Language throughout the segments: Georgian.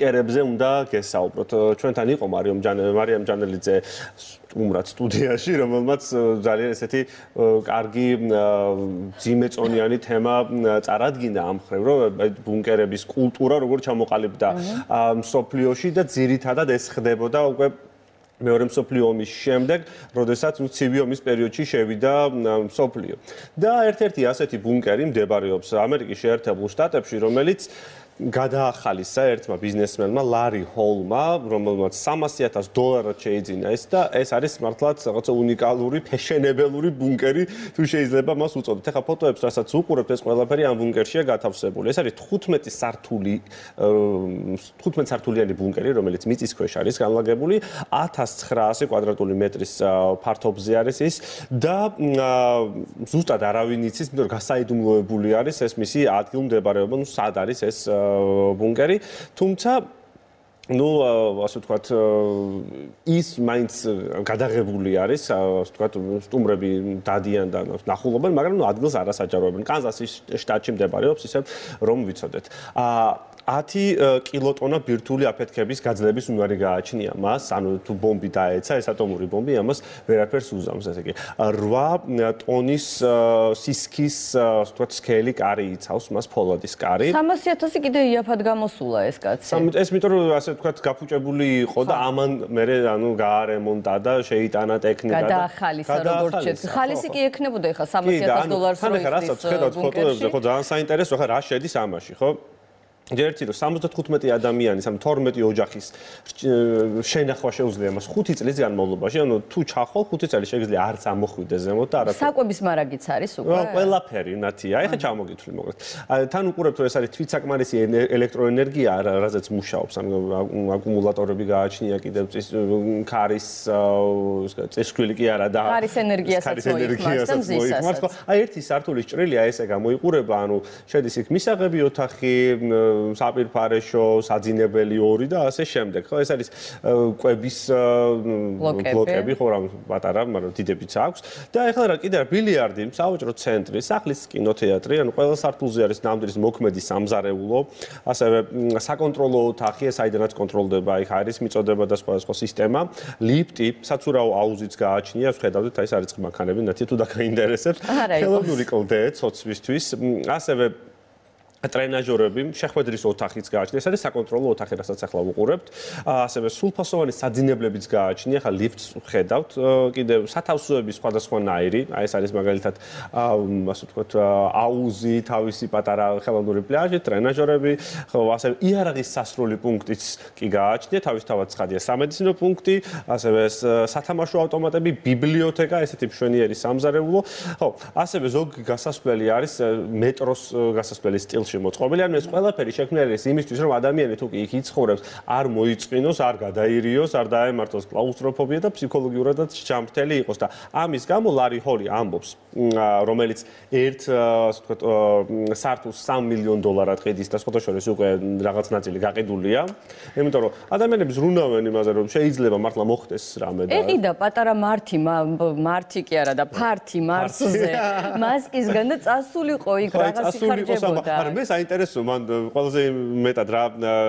ბუნკერებზე უნდა გესაუბროთ. ჩვენთან იყო მარიამ ჯანელი, მარიამ ჯანელიძე უმრად სტუდიაში, რომელმაც ძალიან ესეთი კარგი ძიმეწონიანი თემა წარადგინა ამ ხრევ, რომ ბუნკერების კულტურა როგორ ჩამოყალიბდა სოფლიოში და ძირითადად ეს ხდებოდა უკვე მეორე მსოფლიო ომის შემდეგ, როდესაც ცივი ომის პერიოდში შევიდა მსოფლიო. და ერთ-ერთი ასეთი ბუნკერი მდებარეობს ამერიკის შეერთებულ შტატებში, რომელიც გადაახალისა ერთმა ბიზნესმენმა ლარი ჰოლმა, რომელმაც 300.000 დოლარად შეიძინა ეს და ეს არის მართლაც რაღაცა უნიკალური ფეშენებელური ბუნკერი, თუ შეიძლება მას უწოდოთ. ეხლა ფოტოებს, რასაც უყურებთ, ეს ყველაფერი ამ ბუნკერშია გათავსებული. ეს არის 15 სართული 15 სართულიანი ბუნკერი, რომელიც მიწის ქვეშ არის განლაგებული, 1900 კვადრატული მეტრის ფართობზე არის ის და ზუსტად არავინ იცის, იმიტომ რომ გასაიდუმლოებული არის ეს მისი ადგილმდებარეობა, ну სად არის ეს ბუნკერი, თუმცა ну, ასე ვთქვათ, ის მაინც გადაღებული არის, ასე ვთქვათ, სტუმრები დადიან და ნახულობენ, მაგრამ ნუ ადგილს არასაჯაროებენ. კანზასის შტატში მდებარეობს, ისე რომ ვიცოდეთ. აა 10 კილოტონა ბირთვული აფეთქების გაძლების უნარი გააჩნია მას, ანუ თუ ბომბი დაეცა, ეს ატომური ბომბი ამას ვერაფერს უზამს, ესე იგი. 8 ტონის სისქის, ასე ვთქვათ, სკელი კარი იცავს მას ფოლადის კარი. 300.000 კიდე იაფად გამოსულა ეს კაცი. ეს მეტყვი რომ ასე ვთქვათ, გაფუჭებული იყო და ამან მე ანუ გაარემონტა და შეიტანა ტექნიკა და გადაახალისა როგორც შეც. ხალისი კი ექნებოდა ეხა 300.000 დოლარს რო ის. ხან ეხა რასაც ხედავთ ფოტოებზე, ხო ძალიან საინტერესო, ხა რა შედის ამაში, ხო? ერთი რომ 75 ადამიანის ამ 12 ოჯახის შენახვა შეუძლია მას 5 წლის განმავლობაში, ანუ თუ ჩახვალ 5 წელი შეიძლება არც ამოხვიდეს ზემოთ და არა საკვების მარაგიც არის უკვე. ყველაფერი ნათია, ეხა ჩამოგითვლი მოკლედ.თან უყურებთ რომ ეს არის თვითსაკმარისი ელექტროენერგია, რაზეც მუშაობს, ანუ აკუმულატორები გააჩნია კიდევ წის ქარის წესქვილი კი არა და ქარის ენერგიასაც მოიხმარს. აი ერთი სართულის ჭრილია ესე გამოიყურება, ანუ შედის იქ მისაღები ოთახი, საპირფარეშო, საძინებელი ორი და ასე შემდეგ. ხო, ეს არის კვების ბლოკები, ხო, რა პატარა, მაგრამ დიდებიც აქვს. და ეხლა რა კიდე ბილიარდი, საავაჭრო ცენტრი, სახლის კინოთეატრი, ანუ ყველა სართულზე არის ნამდვილის მოქმედი სამზარეულო, ასევე საკონტროლო ოთახი, საიდანაც კონტროლდება, იქ არის მიწოდება და სხვა სხვა სისტემა, ლიფტი, საცურაო აუზიც გააჩნია, ხედავთ, აი ეს არის ხმაქანები, ნათი თუ დაგაინტერესებს. ხელოვნური კლდე ცოცვისთვის, ასევე ტრენაჟორები, შეხვედრის ოთახიც გააჩნია, არის საკონტროლო ოთახი, რასაც ახლა ვუყურებთ. ასევე სულფასოვანი საძინებლებიც გააჩნია, ახლა ლიფტს ვხედავთ, კიდევ სათავსოების სხვადასხვა ნაირი, აი ეს არის მაგალითად ასე ვთქვათ, აუზი, თავისი პატარა ხელოვნური პლაჟი, ტრენაჟორები, ხო, ასევე იარაღის სასრული პუნქტიც კი გააჩნია, თავისთავად ცხადია სამედიცინო პუნქტი, ასევე სათამაშო ავტომატები, ბიბლიოთეკა, ესეთი მშვენიერი სამზარეულო. ხო, ასევე ზოგ გასასვლელი არის მეტროს გასასვლელის სტილში სახლში მოწყობილი, ანუ ეს ყველაფერი შექმნილი არის იმისთვის, რომ ადამიანი თუ კი იქ იცხოვრებს, არ მოიწვინოს, არ გადაირიოს, არ დაემართოს კლაუსტროფობია და ფსიქოლოგიურადაც ჩამრთელი იყოს და ამის გამო ლარი ჰოლი ამბობს, რომელიც ერთ ასე ვთქვათ სართულს 3 მილიონ დოლარად ყიდის და სხვათა შორის უკვე რაღაც ნაწილი გაყიდულია. იმიტომ რომ ადამიანები ზრუნავენ იმაზე, რომ შეიძლება მართლა მოხდეს რამე და ეყიდა პატარა მართი, მართი კი არა და ფართი მარსზე. მასკისგან და წასულიყო იქ რაღაც ხარჯებოდა. არა მე საინტერესო მან ყველაზე მეტად რა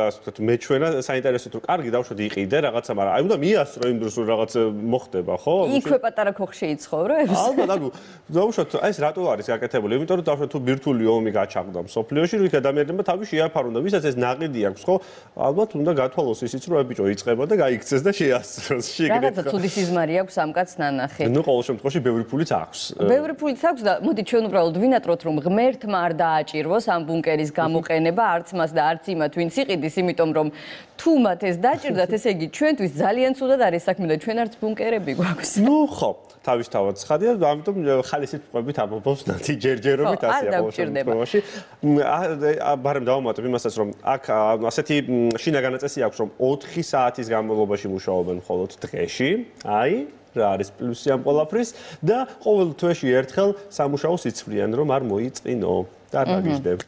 ასე ვთქვათ მეჩვენა საინტერესო თუ კარგი დავშვათ იყიდე რაღაცა მაგრამ აი უნდა მიასწრო იმ დროს რომ რაღაც მოხდება ხო? იქვე პატარა ქოხში იცხოვრებს ალბათ აგუ დავშვათ აი ეს რატო არის გაკეთებული? იმიტომ რომ დავშვათ თუ ბირთვული ომი გაჩაღდა სოფლიოში რომ იქ ადამიანებმა თავი შეაფარონ და ვისაც ეს ნაყიდი აქვს ხო? ალბათ უნდა გათვალოს ისიც რომ ბიჭო იწება და გაიქცეს და შეასწროს შიგნით რაღაცა ცუდი სიზმარი აქვს ამ კაც ნანახი ნუ ყოველ შემთხვევაში ბევრი ფულიც აქვს ბევრი ფულიც აქვს და მოდი ჩვენ უბრალოდ ვინატროთ რომ ღმერთმა არ დააჭიროს ამ ბუნკერის გამოყენება არც მას და არც იმათ ვინც იყიდის იმიტომ რომ თუ მათ ეს დაჭირდათ ესე იგი ჩვენთვის ძალიან ცუდად არის საქმე და ჩვენ არც ბუნკერები გვაქვს. ნუ ხო თავისთავად ცხადია ამიტომ ხალისით ყვებით ამბობს ნაცი ჯერჯერობით ასე აბოლშემში ბარემ დავამატებ იმასაც რომ აქ ასეთი შინაგანი წესი აქვს რომ 4 საათის განმავლობაში მუშაობენ მხოლოდ დღეში. აი რა არის პლუსი ამ ყოლაფრის და ყოველ თვეში ერთხელ სამუშაოს იცვლიან რომ არ მოიწინო. და არ გაგიჟდებ